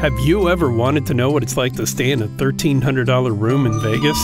Have you ever wanted to know what it's like to stay in a $1,300 room in Vegas?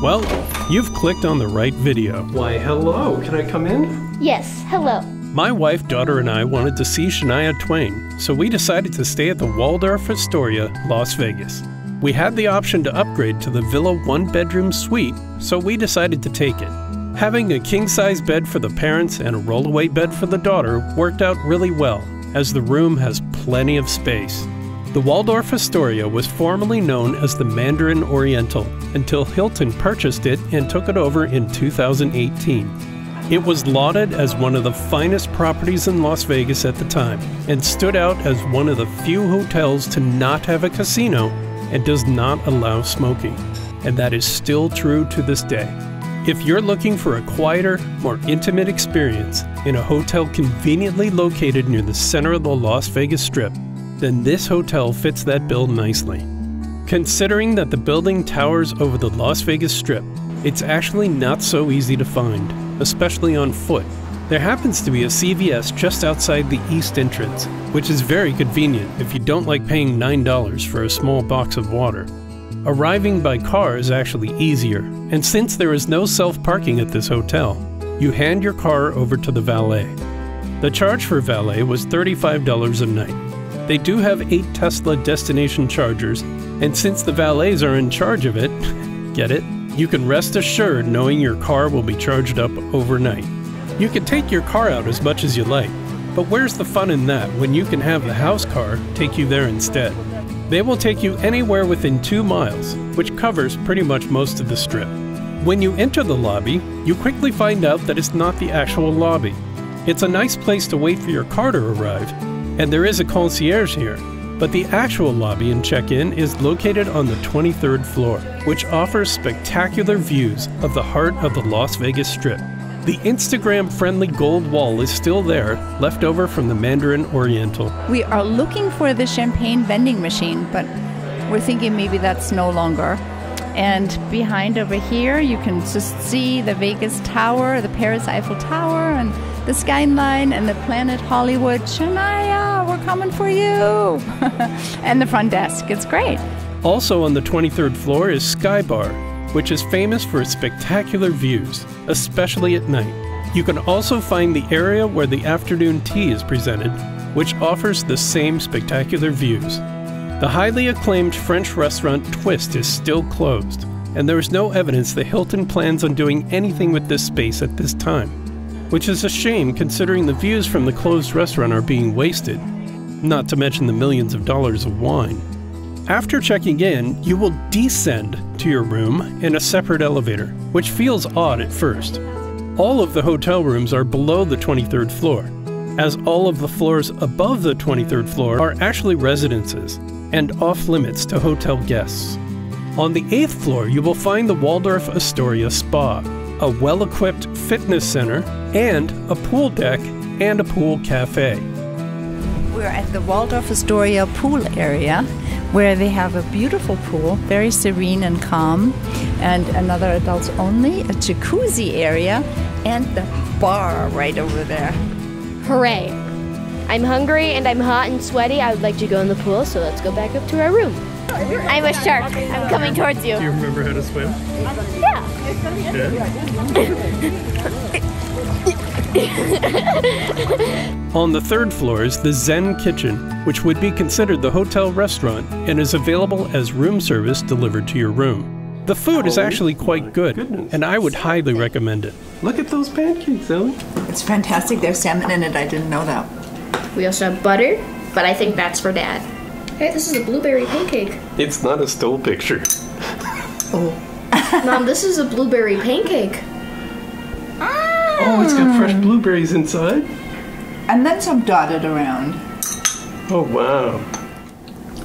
Well, you've clicked on the right video. Why, hello, can I come in? Yes, hello. My wife, daughter, and I wanted to see Shania Twain, so we decided to stay at the Waldorf Astoria, Las Vegas. We had the option to upgrade to the Villa one bedroom suite, so we decided to take it. Having a king size bed for the parents and a rollaway bed for the daughter worked out really well, as the room has plenty of space. The Waldorf Astoria was formerly known as the Mandarin Oriental until Hilton purchased it and took it over in 2018. It was lauded as one of the finest properties in Las Vegas at the time and stood out as one of the few hotels to not have a casino and does not allow smoking. And that is still true to this day. If you're looking for a quieter, more intimate experience in a hotel conveniently located near the center of the Las Vegas Strip, then this hotel fits that bill nicely. Considering that the building towers over the Las Vegas Strip, it's actually not so easy to find, especially on foot. There happens to be a CVS just outside the east entrance, which is very convenient if you don't like paying $9 for a small box of water. Arriving by car is actually easier, and since there is no self parking at this hotel, you hand your car over to the valet. The charge for valet was $35 a night. They do have 8 Tesla destination chargers, and since the valets are in charge of it, get it? You can rest assured knowing your car will be charged up overnight. You can take your car out as much as you like, but where's the fun in that when you can have the house car take you there instead? They will take you anywhere within two miles, which covers pretty much most of the strip. When you enter the lobby, you quickly find out that it's not the actual lobby. It's a nice place to wait for your car to arrive, and there is a concierge here, but the actual lobby and check in is located on the 23rd floor, which offers spectacular views of the heart of the Las Vegas Strip. The Instagram friendly gold wall is still there, left over from the Mandarin Oriental. We are looking for the champagne vending machine, but we're thinking maybe that's no longer. And behind over here, you can just see the Vegas Tower, the Paris Eiffel Tower, and the skyline and the Planet Hollywood. Shania, we're coming for you! Oh. and the front desk. It's great. Also on the 23rd floor is Sky Bar, which is famous for its spectacular views, especially at night. You can also find the area where the afternoon tea is presented, which offers the same spectacular views. The highly acclaimed French restaurant Twist is still closed, and there is no evidence that Hilton plans on doing anything with this space at this time, which is a shame considering the views from the closed restaurant are being wasted, not to mention the millions of dollars of wine. After checking in, you will descend to your room in a separate elevator, which feels odd at first. All of the hotel rooms are below the 23rd floor, as all of the floors above the 23rd floor are actually residences and off limits to hotel guests. On the 8th floor, you will find the Waldorf Astoria Spa, a well equipped fitness center, and a pool deck and a pool cafe. We're at the Waldorf Astoria pool area where they have a beautiful pool, very serene and calm, and another adults only, a jacuzzi area, and the bar right over there. Hooray! I'm hungry and I'm hot and sweaty. I would like to go in the pool, so let's go back up to our room. I'm a shark. I'm coming towards you. Do you remember how to swim? Yeah. On the third floor is the Zen Kitchen, which would be considered the hotel restaurant and is available as room service delivered to your room. The food is actually quite good, and I would highly recommend it. Look at those pancakes, Ellie. It's fantastic. There's salmon in it. I didn't know that. We also have butter, but I think that's for Dad. Hey, this is a blueberry pancake. It's not a still picture. Oh. Mom, this is a blueberry pancake. Oh, it's got ah. fresh blueberries inside. And then some dotted around. Oh, wow.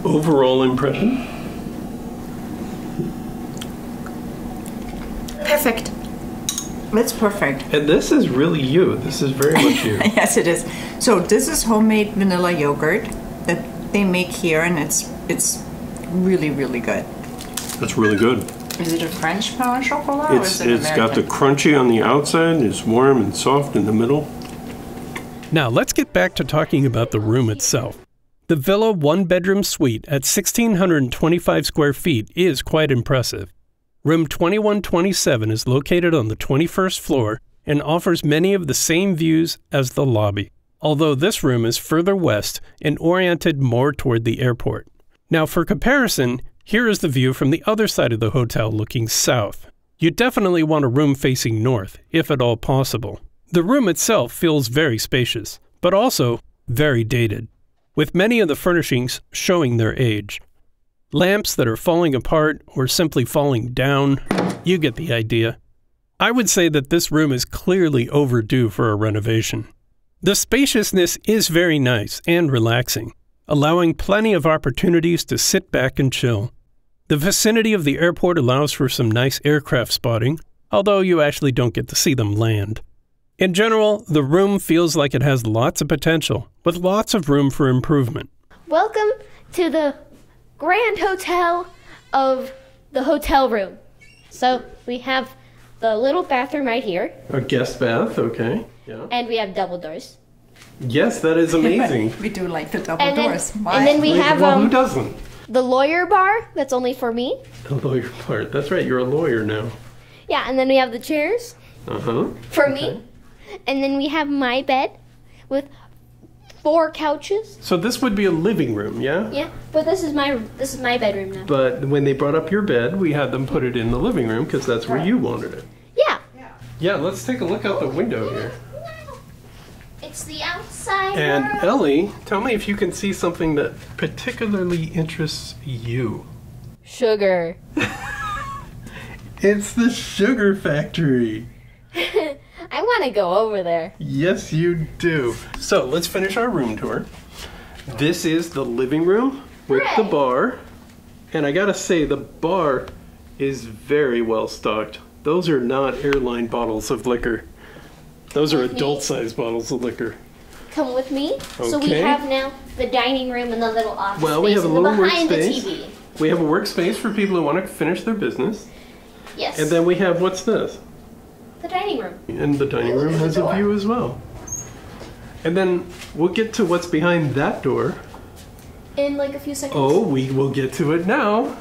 Overall impression? Perfect. It's perfect. And this is really you. This is very much you. yes, it is. So this is homemade vanilla yogurt that they make here, and it's it's really really good. That's really good. Is it a French pain au chocolat? or It's is it it's got the crunchy on the outside. It's warm and soft in the middle. Now let's get back to talking about the room itself. The villa one bedroom suite at 1,625 square feet is quite impressive. Room 2127 is located on the 21st floor and offers many of the same views as the lobby, although this room is further west and oriented more toward the airport. Now, for comparison, here is the view from the other side of the hotel looking south. You definitely want a room facing north, if at all possible. The room itself feels very spacious, but also very dated, with many of the furnishings showing their age. Lamps that are falling apart or simply falling down, you get the idea. I would say that this room is clearly overdue for a renovation. The spaciousness is very nice and relaxing, allowing plenty of opportunities to sit back and chill. The vicinity of the airport allows for some nice aircraft spotting, although you actually don't get to see them land. In general, the room feels like it has lots of potential, with lots of room for improvement. Welcome to the Grand Hotel of the hotel room. So we have the little bathroom right here, A guest bath, okay. Yeah. and we have double doors. Yes, that is amazing. We do like the double And then, doors. and then we have well, who um, doesn't? the lawyer bar that's only for me. The lawyer part. That's right, you're a lawyer now. Yeah, and then we have the chairs Uh huh. for me. And then we have my bed with four couches. So this would be a living room, yeah? Yeah, but this is my this is my bedroom now. But when they brought up your bed, we had them put it in the living room because that's where you wanted it. Yeah. Yeah, let's take a look out the window here. It's the outside And world. Ellie, tell me if you can see something that particularly interests you. Sugar. It's the sugar factory. I want to go over there. Yes, you do. So let's finish our room tour. This is the living room with the bar. And I gotta say, the bar is very well stocked. Those are not airline bottles of liquor, those are adult sized bottles of liquor. Come with me. So we have now the dining room and the little office Well, we have a little behind workspace. the TV. We have a workspace for people who want to finish their business. Yes. And then we have what's this? The dining room. And the dining room has a view as well. And then we'll get to what's behind that door. In like a few seconds. Oh, we will get to it now.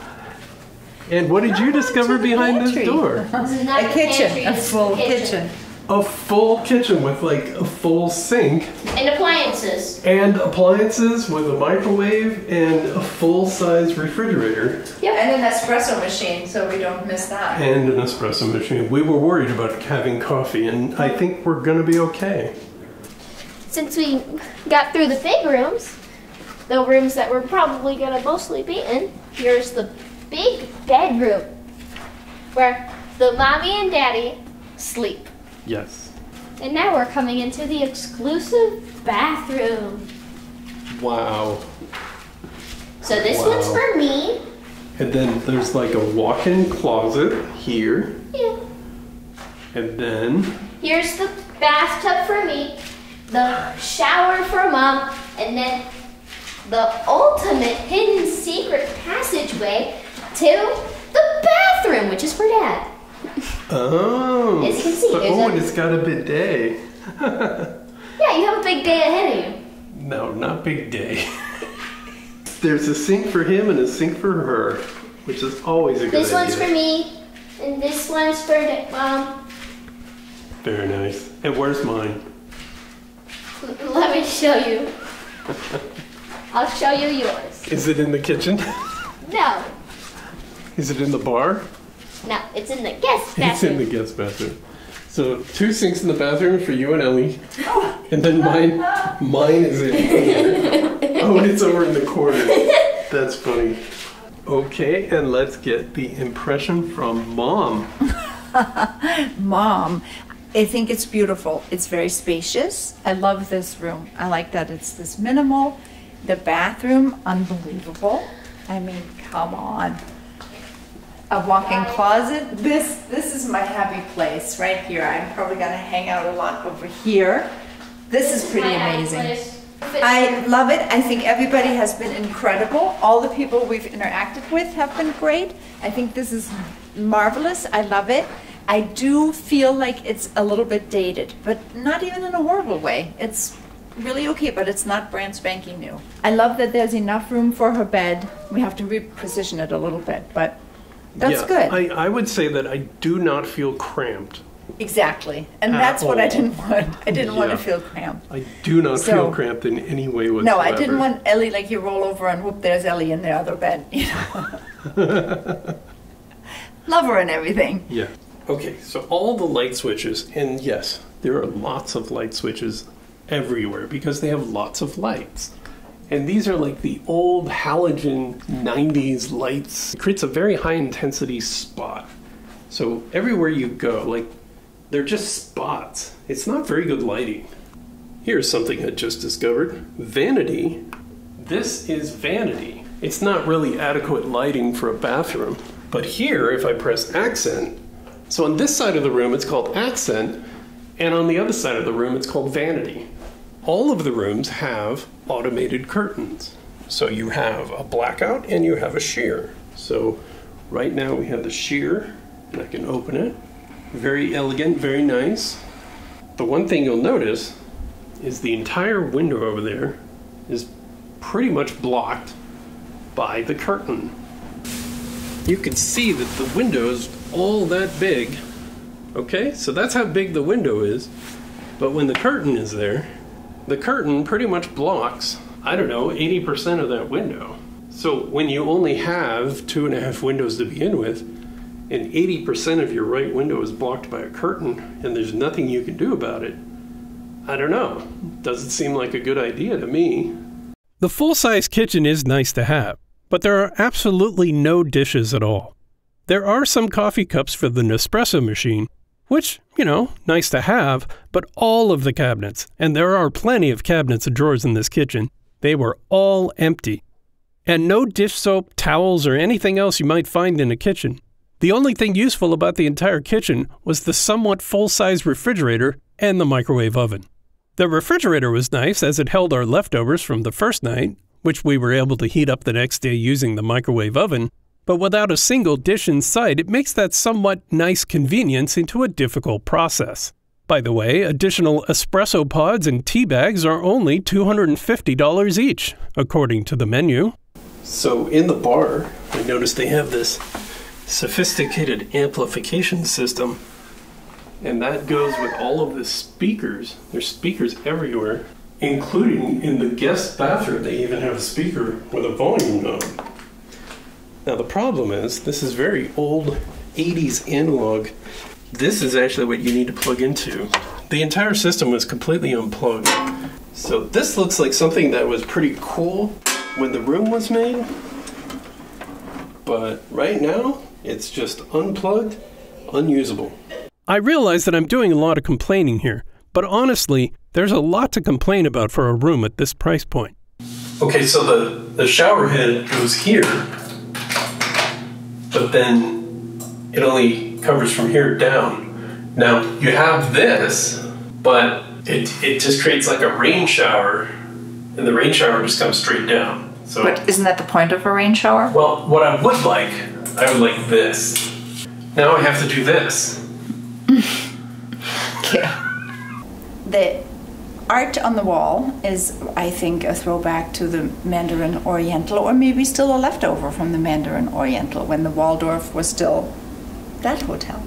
And what did you discover behind this door? This is not a kitchen, a full the kitchen. A full kitchen with like a full sink And appliances. and appliances with a microwave and a full size refrigerator Yeah, And an espresso machine, so we don't miss that. and an espresso machine. We were worried about having coffee, and I hmm. think we're gonna be okay. Since we got through the big rooms, the rooms that we're probably gonna mostly be in, here's the big bedroom where the mommy and daddy sleep. Yes. And now we're coming into the exclusive bathroom. Wow. So this Wow. one's for me. And then there's like a walk in closet here. Yeah. And then Here's the bathtub for me, the shower for mom, and then the ultimate hidden secret passageway to the bathroom, which is for dad. Oh. As you can see, so- oh, a- and it's got a big day. Yeah, you have a big day ahead of you. No, not big day. There's a sink for him and a sink for her, which is always a good This one's idea. for me, and this one's for mom. Um, Very nice. And where's mine? Let me show you. I'll show you yours. Is it in the kitchen? No, Is it in the bar? No, it's in the guest bathroom. It's in the guest bathroom. So two sinks in the bathroom for you and Ellie, and then mine, mine is in here. Oh, it's over in the corner. That's funny. Okay, and let's get the impression from mom. Mom, I think it's beautiful. It's very spacious. I love this room. I like that it's this minimal. The bathroom, unbelievable. I mean, come on. A walk-in closet. This this is my happy place right here. I'm probably gonna hang out a lot over here. This is pretty amazing. I love it. I think everybody has been incredible. All the people we've interacted with have been great. I think this is marvelous. I love it. I do feel like it's a little bit dated, but not even in a horrible way. It's really okay, but it's not brand spanking new. I love that there's enough room for her bed. We have to reposition it a little bit, but that's Yeah, good. I, I would say that I do not feel cramped. exactly. And At that's what I didn't want. I didn't want to feel cramped. I do not So- feel cramped in any way whatsoever. No, I didn't want Ellie like you roll over and whoop, there's Ellie in the other bed. You know. Love her and everything. Yeah. Okay, so all the light switches, and yes, there are lots of light switches everywhere because they have lots of lights. And these are like the old halogen 90s lights. It creates a very high intensity spot. So everywhere you go, like, they're just spots. It's not very good lighting. Here's something I just discovered Vanity. This is Vanity. It's not really adequate lighting for a bathroom. But here, if I press Accent, so on this side of the room it's called Accent, and on the other side of the room it's called Vanity. All of the rooms have automated curtains. So you have a blackout and you have a sheer. So right now we have the sheer, and I can open it. Very elegant, very nice. The one thing you'll notice is the entire window over there is pretty much blocked by the curtain. You can see that the window is all that big. Okay, so that's how big the window is. But when the curtain is there, the curtain pretty much blocks, I don't know, 80% of that window. So when you only have two and a half windows to begin with, and 80% of your right window is blocked by a curtain, and there's nothing you can do about it, I don't know. Doesn't seem like a good idea to me. The full size kitchen is nice to have, but there are absolutely no dishes at all. There are some coffee cups for the Nespresso machine, which, you know, nice to have, but all of the cabinets, and there are plenty of cabinets and drawers in this kitchen, they were all empty. And no dish soap, towels, or anything else you might find in a kitchen. The only thing useful about the entire kitchen was the somewhat full size refrigerator and the microwave oven. The refrigerator was nice as it held our leftovers from the first night, which we were able to heat up the next day using the microwave oven, but without a single dish in sight, it makes that somewhat nice convenience into a difficult process. By the way, additional espresso pods and tea bags are only $250 each, according to the menu. So in the bar, I noticed they have this sophisticated amplification system and that goes with all of the speakers. There's speakers everywhere, including in the guest bathroom. They even have a speaker with a volume knob. Now, the problem is, this is very old 80s analog. This is actually what you need to plug into. The entire system was completely unplugged. So, this looks like something that was pretty cool when the room was made. But right now, it's just unplugged, unusable. I realize that I'm doing a lot of complaining here, but honestly, there's a lot to complain about for a room at this price point. Okay, so the, the shower head goes here, but then it only covers from here down. Now, you have this, but it, it just creates like a rain shower, and the rain shower just comes straight down. So, But isn't that the point of a rain shower? well, what I would like, I would like this. Now I have to do this. Yeah. The art on the wall is, I think, a throwback to the Mandarin Oriental, or maybe still a leftover from the Mandarin Oriental when the Waldorf was still that hotel.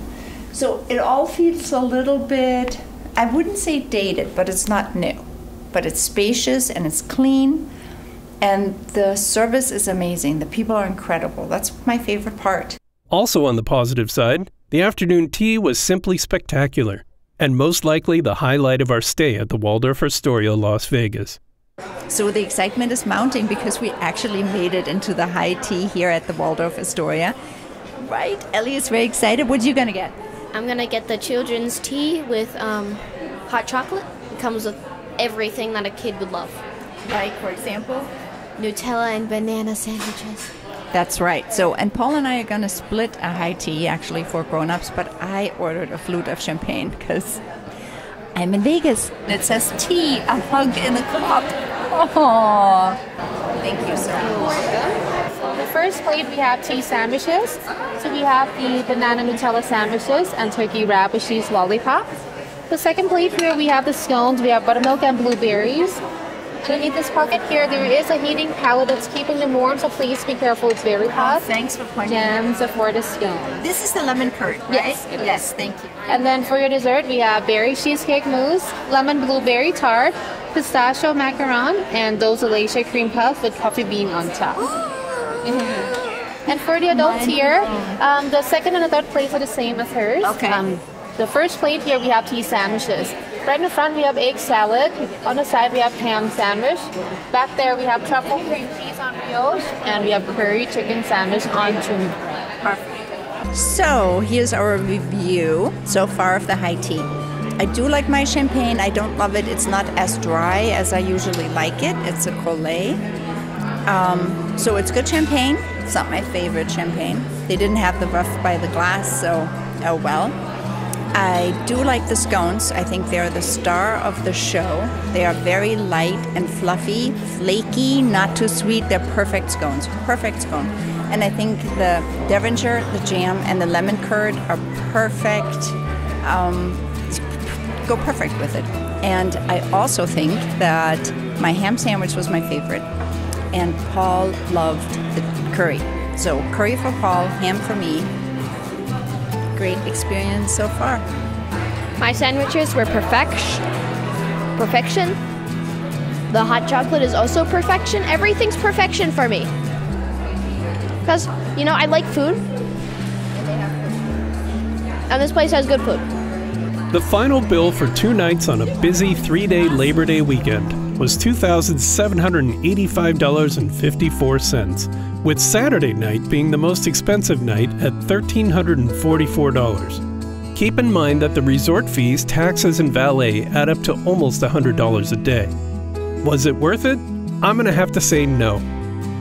So it all feels a little bit, I wouldn't say dated, but it's not new. But it's spacious and it's clean, and the service is amazing. The people are incredible. That's my favorite part. Also, on the positive side, the afternoon tea was simply spectacular, and most likely the highlight of our stay at the Waldorf Astoria, Las Vegas. So the excitement is mounting because we actually made it into the high tea here at the Waldorf Astoria. Right? Ellie is very excited. What are you going to get? I'm gonna get the children's tea with um, hot chocolate. It comes with everything that a kid would love. Like, for example? Nutella and banana sandwiches. That's right. So, and Paul and I are going to split a high tea actually for grown ups, but I ordered a flute of champagne because I'm in Vegas. And it says tea, a hug in a cup. Oh, thank you so much. So the first plate we have tea sandwiches. So we have the banana Nutella sandwiches and turkey wrap with cheese lollipop. The second plate here, we have the scones. We have buttermilk and blueberries. Beneath this pocket here, there is a heating pallet that's keeping them warm, so please be careful. It's very hot. Thanks for pointing Jams for the scone. This is the lemon curd, right? Yes. Yes, thank you. And then for your dessert, we have berry cheesecake mousse, lemon blueberry tart, pistachio macaron, and dulce de leche cream puff with coffee bean on top. And for the adults here, um, the second and the third plates are the same as hers. Okay. Um, the first plate here, we have tea sandwiches. Right in the front, we have egg salad. On the side, we have ham sandwich. Back there, we have truffle cream cheese on brioche, and we have curry chicken sandwich on tuna. So here's our review so far of the high tea. I do like my champagne. I don't love it. It's not as dry as I usually like it. It's a Collet. Um, so it's good champagne. It's not my favorite champagne. They didn't have the rough by the glass, so oh well. I do like the scones. I think they're the star of the show. They are very light and fluffy, flaky, not too sweet. They're perfect scones. Perfect scone. And I think the Devonshire, the jam, and the lemon curd are perfect. Um, go perfect with it. And I also think that my ham sandwich was my favorite, and Paul loved the curry. So curry for Paul, ham for me. Great experience so far. My sandwiches were perfection. Perfection. The hot chocolate is also perfection. Everything's perfection for me. Because, you know, I like food. And this place has good food. The final bill for two nights on a busy three day Labor Day weekend was $2,785.54, with Saturday night being the most expensive night at $1,344. Keep in mind that the resort fees, taxes, and valet add up to almost $100 a day. Was it worth it? I'm going to have to say no.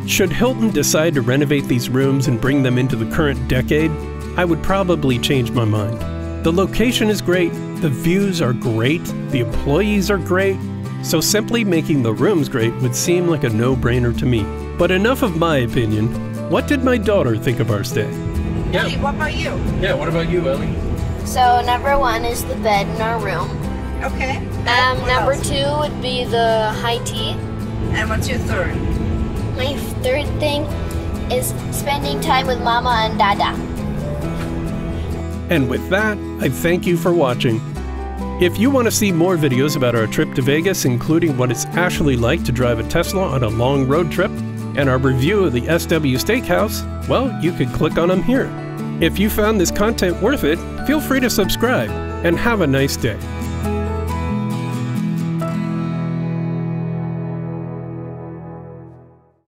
Should Hilton decide to renovate these rooms and bring them into the current decade, I would probably change my mind. The location is great, the views are great, the employees are great, so simply making the rooms great would seem like a no brainer to me. But enough of my opinion. What did my daughter think of our stay? Ellie, what about you? Yeah, what about you, Ellie? So, number one is the bed in our room. Okay. Um, What number else? two would be the high tea. And what's your third? My third thing is spending time with Mama and Dada. And with that, I thank you for watching. If you want to see more videos about our trip to Vegas, including what it's actually like to drive a Tesla on a long road trip, and our review of the SW Steakhouse, well, you could click on them here. If you found this content worth it, feel free to subscribe, and have a nice day.